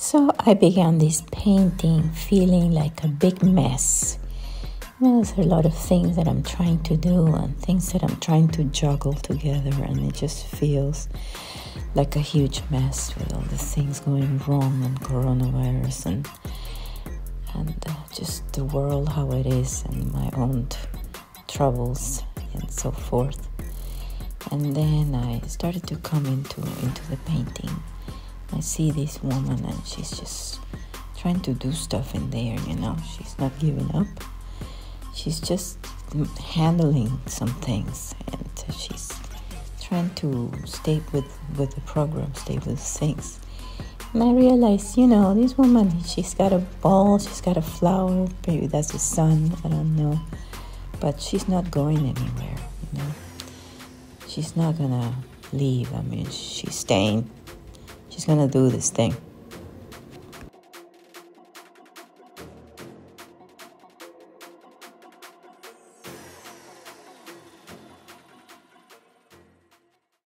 So I began this painting feeling like a big mess. Well, there's a lot of things that I'm trying to do and things that I'm trying to juggle together, and it just feels like a huge mess with all the things going wrong and coronavirus and and uh, just the world how it is and my own troubles and so forth. And then I started to come into into the painting. I see this woman and she's just trying to do stuff in there, you know. She's not giving up. She's just handling some things and she's trying to stay with with the program, stay with things. And I realized, you know, this woman, she's got a ball, she's got a flower, maybe that's the sun, I don't know. But she's not going anywhere, you know. She's not gonna leave. I mean, she's staying. She's gonna do this thing.